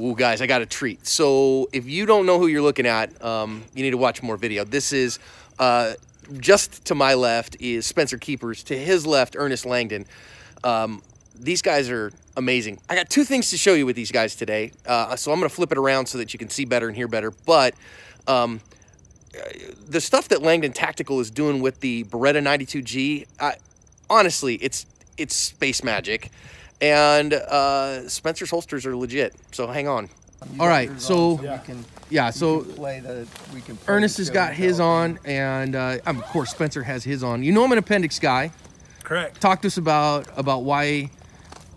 Ooh, guys, I got a treat. So if you don't know who you're looking at, um, you need to watch more video. This is uh, just to my left is Spencer Keepers. To his left, Ernest Langdon. Um, these guys are amazing. I got two things to show you with these guys today. Uh, so I'm going to flip it around so that you can see better and hear better. But um, the stuff that Langdon Tactical is doing with the Beretta 92G, I, honestly, it's it's space magic and uh, Spencer's holsters are legit. So hang on. All right, All got right, yours so- on, can, Yeah, so play the we can. Play Ernest has got his on, and uh, of course Spencer has his on. You know I'm an appendix guy. Correct. Talk to us about about why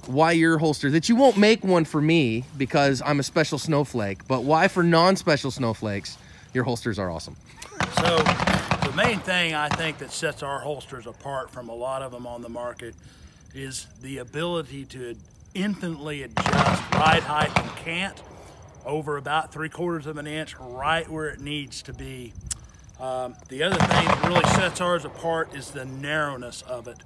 why your holster that you won't make one for me because I'm a special snowflake, but why for non-special snowflakes your holsters are awesome. So the main thing I think that sets our holsters apart from a lot of them on the market is the ability to infinitely adjust ride height and cant over about three quarters of an inch right where it needs to be. Um, the other thing that really sets ours apart is the narrowness of it.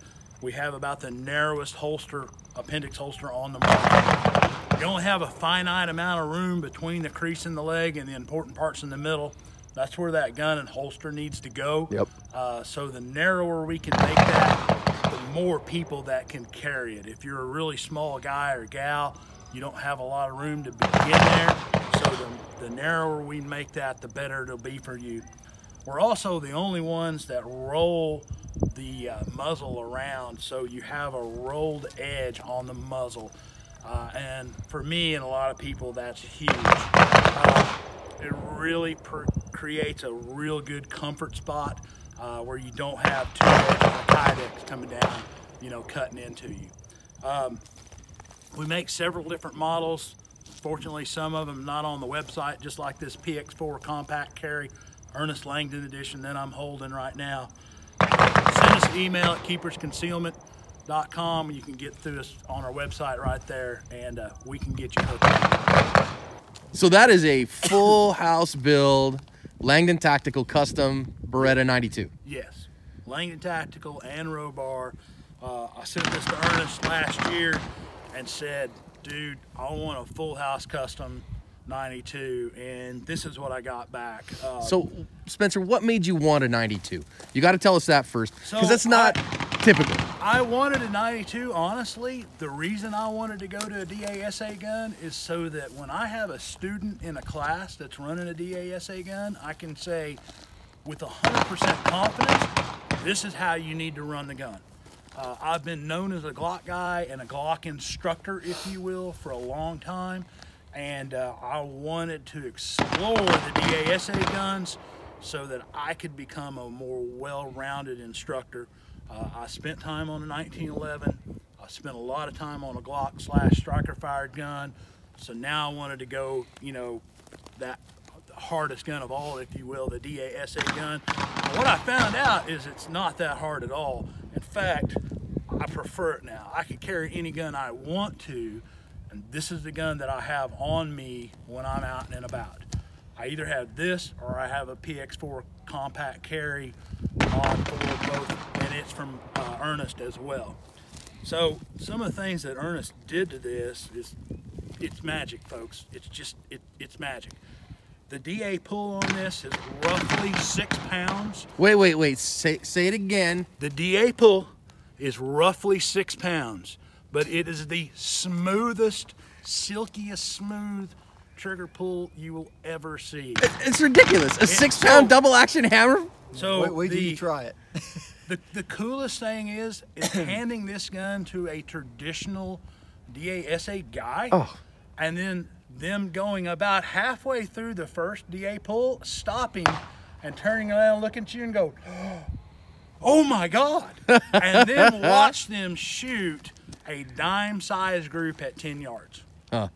We have about the narrowest holster, appendix holster on the market. You only have a finite amount of room between the crease in the leg and the important parts in the middle. That's where that gun and holster needs to go. Yep. Uh, so the narrower we can make that, more people that can carry it. If you're a really small guy or gal, you don't have a lot of room to begin there. So the, the narrower we make that, the better it'll be for you. We're also the only ones that roll the uh, muzzle around so you have a rolled edge on the muzzle. Uh, and for me and a lot of people, that's huge. Uh, it really creates a real good comfort spot uh, where you don't have of a kydex coming down, you know, cutting into you. Um, we make several different models. Fortunately, some of them not on the website, just like this PX4 compact carry, Ernest Langdon edition that I'm holding right now. Send us an email at keepersconcealment.com. You can get through us on our website right there, and uh, we can get you hooked up. So that is a full house build Langdon Tactical Custom Beretta 92. Yes, Langdon Tactical and Robar. Uh, I sent this to Ernest last year and said, dude, I want a full house custom 92, and this is what I got back. Uh, So Spencer, what made you want a 92? You got to tell us that first because So that's not typical. I wanted a 92, honestly. The reason I wanted to go to a DASA gun is so that when I have a student in a class that's running a DASA gun, I can say with 100% confidence, this is how you need to run the gun. Uh, I've been known as a Glock guy and a Glock instructor, if you will, for a long time. And uh, I wanted to explore the DASA guns so that I could become a more well-rounded instructor. Uh, I spent time on a 1911. I spent a lot of time on a Glock slash striker fired gun. So now I wanted to go, you know, that hardest gun of all, if you will, the DASA gun. And what I found out is it's not that hard at all. In fact, I prefer it now. I can carry any gun I want to, and this is the gun that I have on me when I'm out and about. I either have this or I have a PX4 compact carry on for both, and it's from uh, Ernest as well. So some of the things that Ernest did to this is, it's magic, folks. It's just, it, it's magic. The DA pull on this is roughly six pounds. Wait, wait, wait. Say say it again. The DA pull is roughly six pounds, but it is the smoothest, silkiest smooth trigger pull you will ever see. It's ridiculous. A six pound so- double action hammer. So Wait, wait till the, you try it. the, the coolest thing is, is handing this gun to a traditional DASA guy, Oh. and then them going about halfway through the first DA pull, stopping and turning around, looking at you and go, "Oh my God!" and then watch them shoot a dime-sized group at 10 yards. Huh.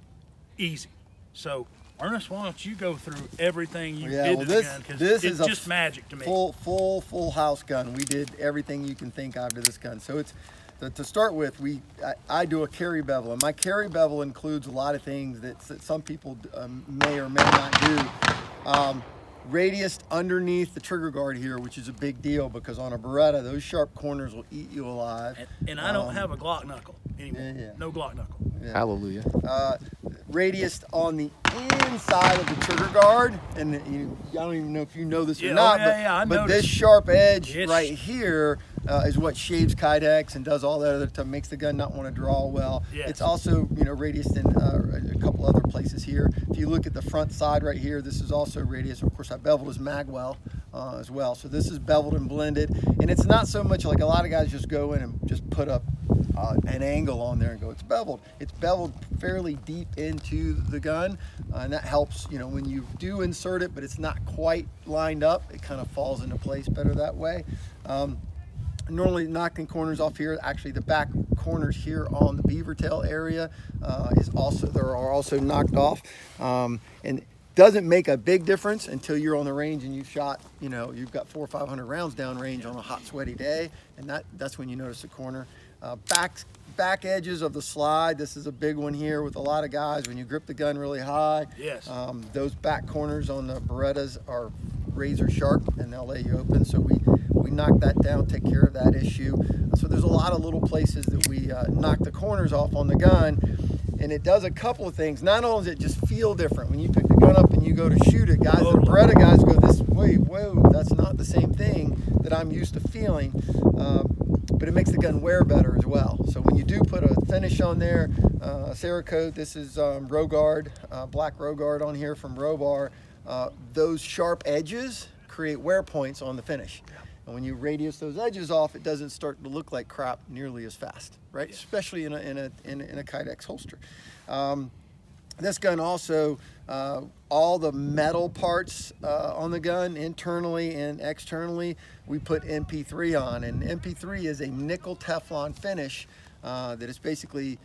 Easy. So. Ernest, why don't you go through everything you Yeah, did well, to this the gun? Because this it's is a just magic to me. Full, full, full house gun. We did everything you can think of to this gun. So it's to, to start with. We I, I do a carry bevel, and my carry bevel includes a lot of things that, that some people um, may or may not do. Um, radius underneath the trigger guard here, which is a big deal because on a Beretta, those sharp corners will eat you alive. And, and I don't Um, have a Glock knuckle anymore. yeah, yeah. No Glock knuckle. Hallelujah. Uh, radius on the inside of the trigger guard, and you, I don't even know if you know this Yeah, or oh, not, yeah, but, yeah, but this sharp edge Yes. right here uh, is what shaves kydex and does all that other stuff, makes the gun not want to draw well. Yes. It's also, you know, radius in uh, a couple other places here. If you look at the front side right here, this is also radius. Of course, I beveled as magwell uh, as well. So this is beveled and blended, and it's not so much like a lot of guys just go in and just put up uh, an angle on there and go, it's beveled. It's beveled fairly deep into the gun, uh, and that helps, you know, when you do insert it, but it's not quite lined up, it kind of falls into place better that way. Um, normally knocking corners off here. Actually, the back corners here on the beaver tail area uh, is also there are also knocked off, um, and doesn't make a big difference until you're on the range and you've shot. You know, you've got four or five hundred rounds down range on a hot, sweaty day, and that that's when you notice the corner. Uh, back back edges of the slide. This is a big one here with a lot of guys. When you grip the gun really high, Yes. um, those back corners on the Berettas are razor sharp and they'll lay you open. So we, we knock that down, take care of that issue. So there's a lot of little places that we uh, knock the corners off on the gun. And it does a couple of things. Not only does it just feel different when you pick the gun up and you go to shoot it, guys, the Beretta guys go this way, whoa, that's not the same thing that I'm used to feeling. Um, but it makes the gun wear better as well. So when you do put a finish on there, uh, Cerakote, this is um, Roguard, uh, black Roguard on here from Robar. Uh, those sharp edges create wear points on the finish. And when you radius those edges off, it doesn't start to look like crap nearly as fast, right? Especially in a, in a, in a, in a Kydex holster. Um, this gun also, uh, all the metal parts uh, on the gun, internally and externally, we put NP3 on. And NP3 is a nickel Teflon finish uh, that is basically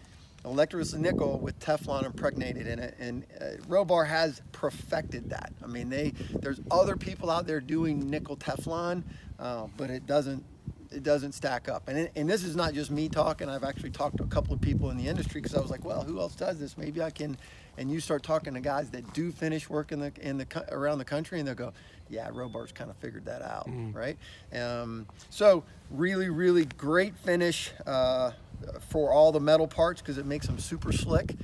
electroless nickel with Teflon impregnated in it. And uh, Robar has perfected that. I mean, they there's other people out there doing nickel Teflon, uh, but it doesn't it doesn't stack up. And, it, and this is not just me talking. I've actually talked to a couple of people in the industry because I was like, well, who else does this? Maybe I can. And you start talking to guys that do finish work in the in the around the country, and they'll go, yeah, Robar's kind of figured that out, right? Um, so really, really great finish uh, for all the metal parts because it makes them super slick.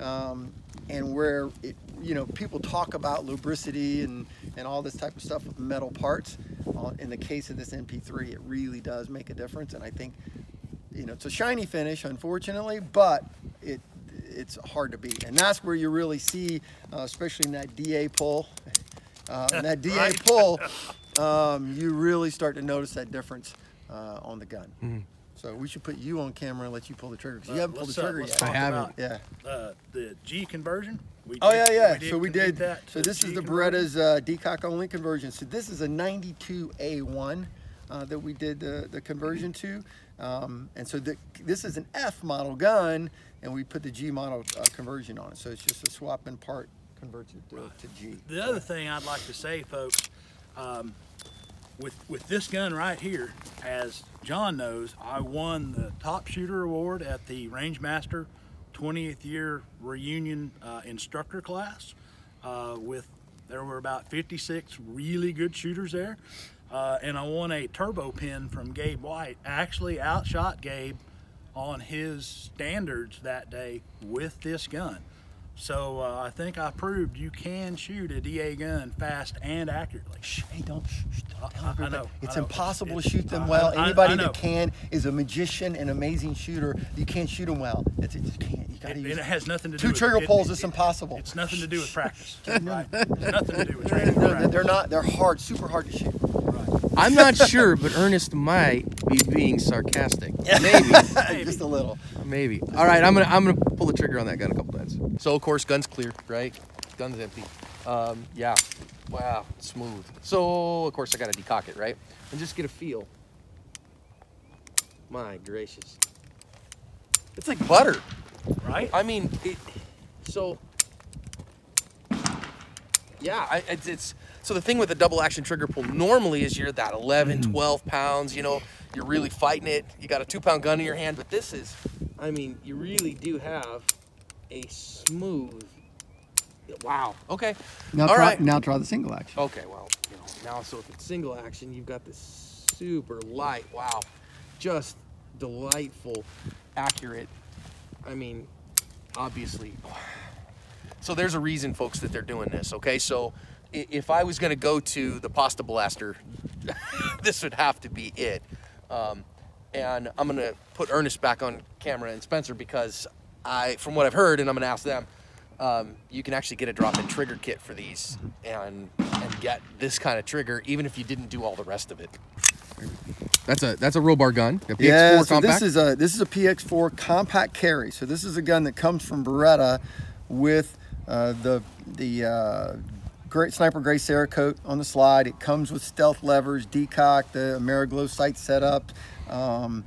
Um, and where it, you know, people talk about lubricity and, and all this type of stuff with metal parts. Uh, in the case of this NP3, it really does make a difference. And I think, you know, it's a shiny finish, unfortunately, but it it's hard to beat. And that's where you really see, uh, especially in that DA pull, uh, in that DA Right. pull, um, you really start to notice that difference uh, on the gun. So we should put you on camera and let you pull the trigger because you Uh, haven't pulled the trigger let's yet. I haven't. Yeah. Uh, the G conversion. We Oh did- yeah, yeah. so we did. that. So this is the conversion. Beretta's uh, decock only conversion. So this is a 92A1 uh, that we did the, the conversion to, um, and so the, this is an F model gun, and we put the G model uh, conversion on it. So it's just a swap in part converts it to, to G. The other thing I'd like to say, folks, um, with with this gun right here, as John knows, I won the top shooter award at the Rangemaster 20th year reunion uh, instructor class. Uh, with there were about 56 really good shooters there, uh, and I won a turbo pin from Gabe White. Actually outshot Gabe on his standards that day with this gun. So uh, I think I proved you can shoot a DA gun fast and accurately. Shh, hey, don't. Shh, don't tell I- I know, I It's know. impossible It's- to shoot them I- well. I- I Anybody that can is a magician and amazing shooter. You can't shoot them well. It's, it just can't. You got to And use it has nothing to do two with trigger it- pulls. it- It's impossible. It's nothing to do with practice. right? It's nothing to do with training. No, practice. they're not. They're hard, super hard to shoot. I'm not sure, but Ernest might be being sarcastic. Maybe, Just a little. maybe. All right, I'm gonna I'm gonna pull the trigger on that gun a couple times. So of course, gun's clear, right? Gun's empty. Um, yeah. Wow, smooth. So of course I gotta decock it, right? And just get a feel. My gracious, it's like butter. right? I mean, it, so yeah, I, it's, it's so the thing with a double action trigger pull normally is you're that 11, mm. 12 pounds. You know, you're really fighting it. You got a two pound gun in your hand, but this is, I mean, you really do have a smooth. Wow. Okay. Now All try. right. Now try the single action. Okay. Well, you know, now so if it's single action, you've got this super light. Wow, just delightful, accurate. I mean, obviously, So there's a reason, folks, that they're doing this. Okay, so if I was going to go to the Pasta Blaster, this would have to be it. Um, and I'm going to put Ernest back on camera and Spencer because I, from what I've heard, and I'm going to ask them, um, you can actually get a drop-in trigger kit for these and and get this kind of trigger even if you didn't do all the rest of it. That's a that's a Robar gun. A PX4 Yeah, so compact. this is a this is a PX4 compact carry. So this is a gun that comes from Beretta with uh, the the uh, great sniper gray Cerakote on the slide. It comes with stealth levers, decock, the AmeriGlo sight setup, um,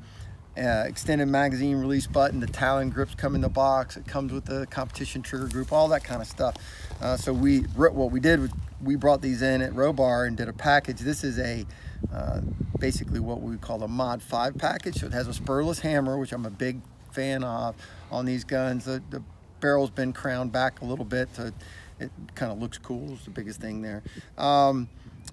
uh, extended magazine release button. The Talon grips come in the box. It comes with the competition trigger group, all that kind of stuff. Uh, so we what we did was we brought these in at Robar and did a package. This is a uh, basically what we call a mod 5 package so it has a spurless hammer which i'm a big fan of on these guns the, the barrel's been crowned back a little bit so it kind of looks cool is the biggest thing there um,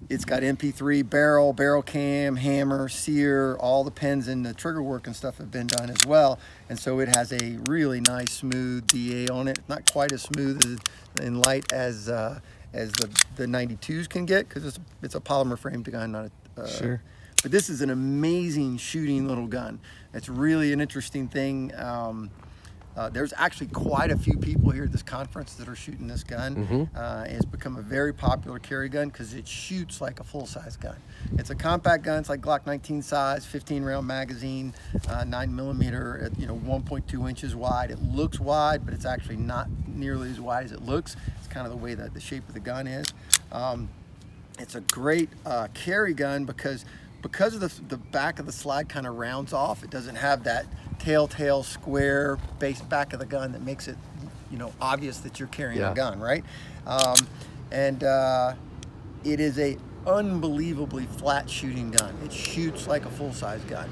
it's got NP3 barrel barrel cam hammer sear all the pins and the trigger work and stuff have been done as well and so it has a really nice smooth da on it not quite as smooth and light as uh, as the the 92s can get because it's it's a polymer framed gun not a uh, Sure. but this is an amazing shooting little gun. It's really an interesting thing. Um, uh, there's actually quite a few people here at this conference that are shooting this gun. Uh, it's become a very popular carry gun because it shoots like a full-size gun. It's a compact gun. It's like Glock 19 size, 15 round magazine, uh, 9 millimeter, at, you know, 1.2 inches wide. It looks wide, but it's actually not nearly as wide as it looks. It's kind of the way that the shape of the gun is. Um, it's a great uh, carry gun because because of the, the back of the slide kind of rounds off. It doesn't have that telltale square base back of the gun that makes it, you know, obvious that you're carrying Yeah. a gun, right? Um, and uh, it is a unbelievably flat shooting gun. It shoots like a full size gun.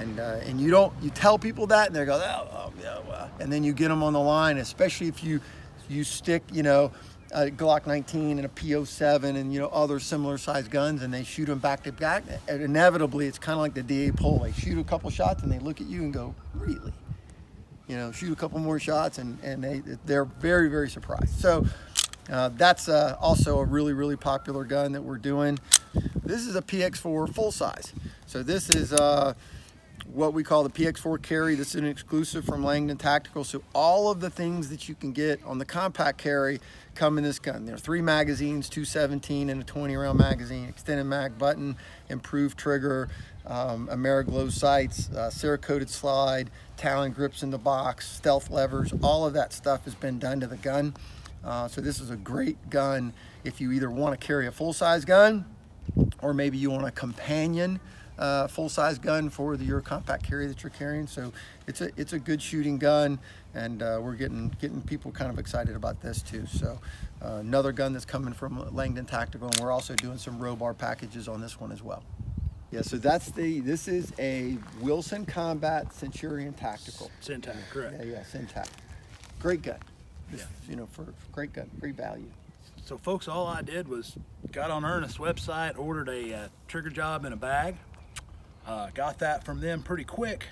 And, uh, and you don't you tell people that and they go oh, oh yeah well. and then you get them on the line especially if you you stick you know a Glock 19 and a P07 and you know other similar sized guns and they shoot them back to back. And inevitably it's kind of like the DA poll they shoot a couple shots and they look at you and go really? You know shoot a couple more shots and and they they're very very surprised. So uh, that's uh, also a really really popular gun that we're doing. This is a PX4 full size. So this is uh, what we call the PX4 carry. This is an exclusive from Langdon Tactical. So all of the things that you can get on the compact carry come in this gun. There are three magazines, 217 and a 20 round magazine, extended mag button, improved trigger, um, AmeriGlo sights, uh, Cerakoted slide, Talon grips in the box, stealth levers, all of that stuff has been done to the gun. Uh, so this is a great gun if you either want to carry a full-size gun or maybe you want a companion uh, full-size gun for the, your compact carry that you're carrying. So it's a it's a good shooting gun, and uh, we're getting getting people kind of excited about this too. So uh, another gun that's coming from Langdon Tactical, and we're also doing some Robar packages on this one as well. Yeah, so that's the this is a Wilson Combat Centurion Tactical. Syntax, correct. Yeah, yeah, Syntax. Great gun. Just, You know, for, for great gun, great value. So, folks, all I did was got on Ernest's website, ordered a uh, trigger job in a bag, uh, got that from them pretty quick.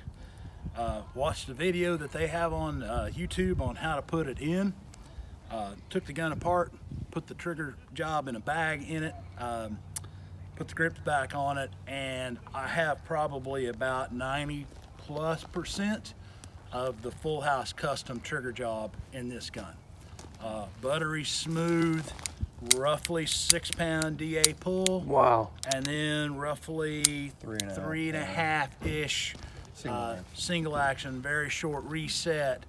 Uh, watched the video that they have on uh, YouTube on how to put it in. Uh, took the gun apart, put the trigger job in a bag in it, um, put the grips back on it, and I have probably about 90 plus percent of the full house custom trigger job in this gun. Uh, buttery smooth, roughly six pound DA pull, Wow. and then roughly Three and a half, three and a yeah. half ish Single uh, action. single action, very short reset,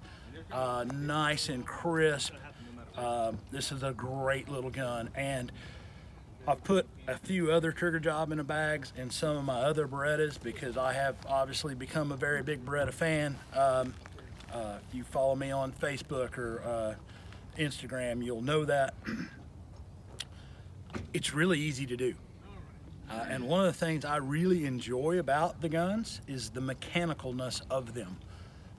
uh, nice and crisp. Uh, this is a great little gun, and I've put a few other trigger job in the bags and some of my other Berettas because I have obviously become a very big Beretta fan. Um, uh, if you follow me on Facebook or uh, Instagram, you'll know that. it's really easy to do. Uh, and one of the things I really enjoy about the guns is the mechanicalness of them.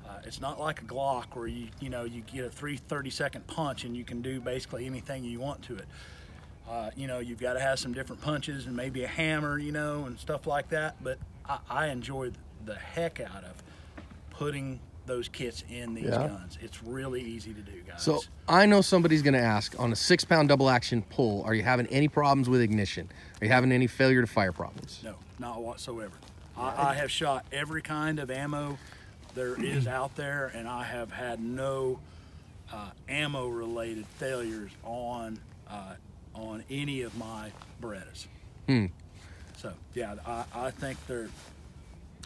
Uh, it's not like a Glock where you you know you get a three 30 second punch and you can do basically anything you want to it. Uh, you know you've got to have some different punches and maybe a hammer, you know, and stuff like that. But I, I enjoy the heck out of putting those kits in these Yeah. guns. It's really easy to do, guys. So I know somebody's going to ask on a six pound double action pull, are you having any problems with ignition? Are you having any failure to fire problems? no, not whatsoever. I, I have shot every kind of ammo there is out there, and I have had no uh, ammo related failures on uh, on any of my Berettas. Hmm. So yeah, I, I think they're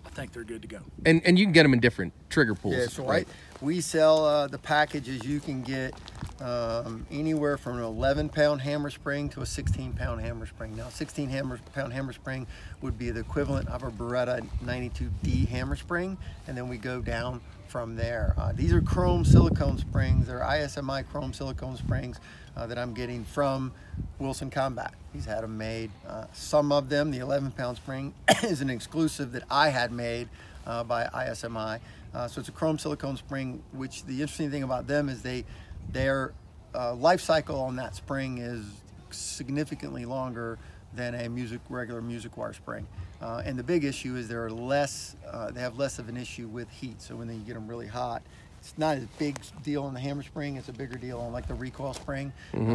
I think they're good to go. And and you can get them in different trigger pools. Yeah, so right. We sell uh, the packages. You can get um, anywhere from an 11 pound hammer spring to a 16 pound hammer spring. Now, 16 hammer pound hammer spring would be the equivalent of a Beretta 92D hammer spring, and then we go down from there. Uh, these are chrome silicone springs. They're ISMI chrome silicone springs uh, that I'm getting from Wilson Combat. He's had them made. Uh, some of them, the 11 pound spring, is an exclusive that I had made uh, by ISMI. Uh, so it's a chrome silicone spring, which the interesting thing about them is they, their uh, life cycle on that spring is significantly longer than a music regular music wire spring. Uh, and the big issue is they're less, uh, they have less of an issue with heat. So when they get them really hot, it's not as big deal on the hammer spring. It's a bigger deal on like the recoil spring.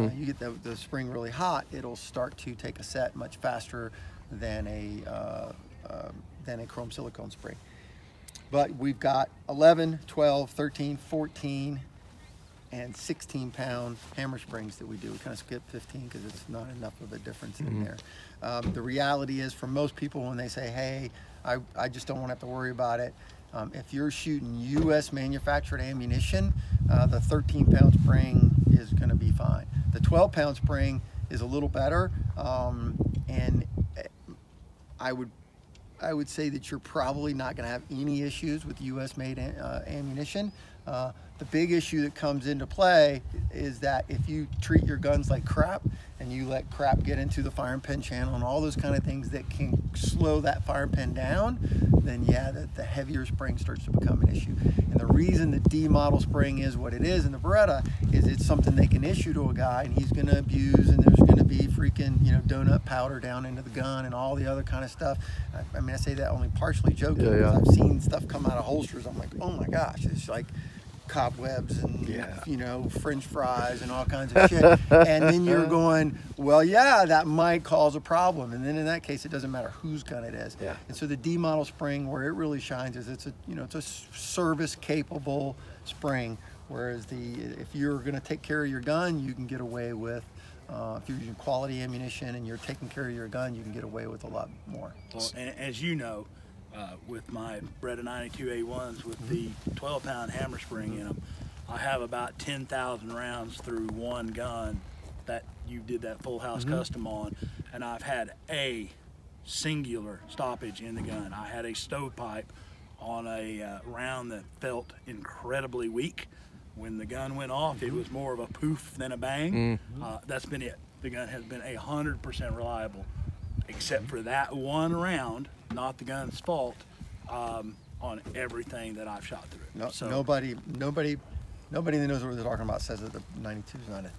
Uh, you get the, the spring really hot, it'll start to take a set much faster than a uh, um than a chrome silicone spring. But we've got 11, 12, 13, 14, and 16 pound hammer springs that we do. We kind of skip 15 because it's not enough of a difference in there. Um, the reality is, for most people, when they say, hey, I, I just don't want to have to worry about it, um, if you're shooting U.S. manufactured ammunition, uh, the 13 pound spring is going to be fine. The 12 pound spring is a little better, um, and eh, I would I would say that you're probably not going to have any issues with U.S. made uh, ammunition. Uh, the big issue that comes into play is that if you treat your guns like crap and you let crap get into the firing pin channel and all those kind of things that can slow that firing pin down, then yeah, the, the heavier spring starts to become an issue. And the reason the D model spring is what it is in the Beretta is it's something they can issue to a guy and he's going to abuse and there's going to be freaking you know donut powder down into the gun and all the other kind of stuff. I, I mean, I say that only partially joking Yeah, because yeah. I've seen stuff come out of holsters. I'm like, oh my gosh, it's like cobwebs and Yeah. you know french fries and all kinds of shit and then you're going well yeah that might cause a problem and then in that case it doesn't matter whose gun it is Yeah. and so the d model spring where it really shines is it's a you know it's a service capable spring whereas the if you're going to take care of your gun you can get away with uh, if you're using quality ammunition and you're taking care of your gun you can get away with a lot more Well, and as you know, uh, with my Beretta 92A1s with the 12 pound hammer spring in them, I have about 10,000 rounds through one gun that you did that full house custom on, and I've had a singular stoppage in the gun. I had a stovepipe on a uh, round that felt incredibly weak. When the gun went off, it was more of a poof than a bang. Uh, that's been it. The gun has been a hundred percent reliable, except for that one round, not the gun's fault, um, on everything that I've shot through. it. No, so, nobody, nobody, nobody that knows what they're talking about says that the 92 is not an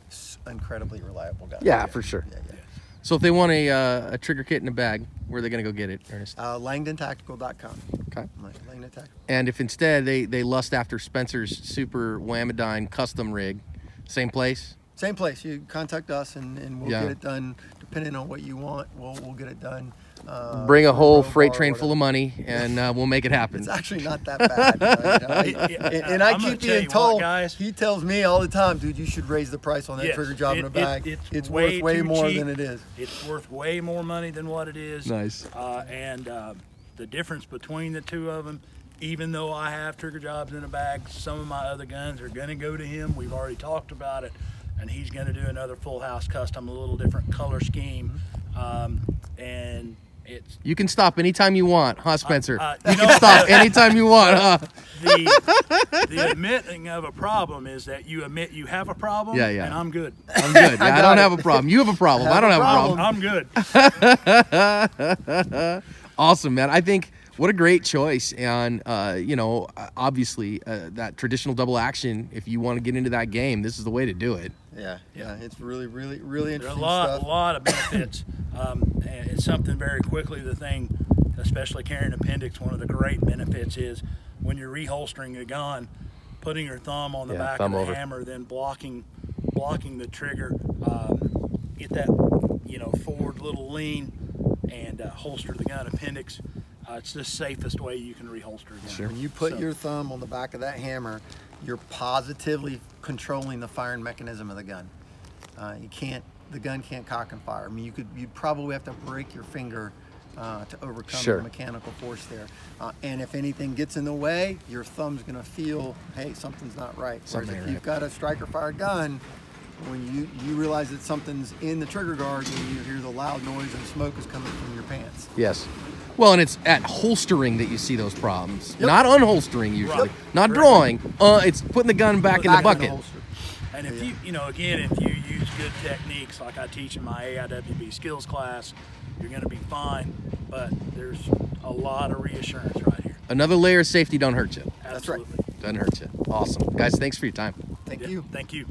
incredibly reliable gun. Yeah, for sure. Yeah, yeah. So if they want a uh, a trigger kit in a bag, where are they going to go get it, Ernest? Uh, LangdonTactical.com. Okay. Langdon Tactical. And if instead they they lust after Spencer's super Whamadyne custom rig, same place. Same place. You contact us and, and we'll Yeah. get it done. Depending on what you want, we'll we'll get it done. Uh, Bring a whole freight train full of money, and uh, we'll make it happen. It's actually not that bad. you know, It- it- and, and I I'm keep being you what, told. guys. he tells me all the time, dude, you should raise the price on that Yes, trigger job in it- a it- bag. it's worth way way more cheap. than it is. It's worth way more money than what it is. Nice. Uh, and uh, the difference between the two of them, even though I have trigger jobs in a bag, some of my other guns are going to go to him. We've already talked about it. And he's going to do another full house custom, a little different color scheme. Um, and it's You can stop anytime you want, huh, Spencer? uh, you you can stop anytime you want, huh? the, the admitting of a problem is that you admit you have a problem. Yeah, yeah. And I'm good. I'm good. Yeah, I, got don't it. have a problem. You have a problem. I don't have a problem. I'm good. Awesome, man. I think what a great choice. And, uh, you know, uh, obviously, uh, that traditional double action, if you want to get into that game, this is the way to do it. Yeah, yeah, it's really, really, really There are a interesting lot, stuff. a lot of benefits. Um, and it's something very quickly. The thing, especially carrying appendix, one of the great benefits is when you're reholstering a gun, putting your thumb on the Yeah, back of the over. hammer, then blocking blocking the trigger. Um, get that you know forward little lean and uh, holster the gun appendix. Uh, it's the safest way you can reholster a gun. Sure. When you put So- your thumb on the back of that hammer, you're positively controlling the firing mechanism of the gun. Uh, you can't, the gun can't cock and fire. I mean, you could, you probably have to break your finger uh, to overcome Sure. the mechanical force there. Uh, and if anything gets in the way, your thumb's gonna feel, hey, something's not right. Something Whereas if ain't you've got a striker fired gun, when you, you realize that something's in the trigger guard, when you hear the loud noise and smoke is coming from your pants. Yes. Well, and it's at holstering that you see those problems, Yep. not unholstering usually, Right. not drawing. Uh, it's putting the gun back in the Back bucket. holster. And if Yeah. you, you know, again, if you use good techniques like I teach in my AIWB skills class, you're going to be fine. But there's a lot of reassurance right here. Another layer of safety don't hurt you. That's right. Doesn't hurt you. Awesome, guys. Thanks for your time. Thank Yeah, you. Thank you.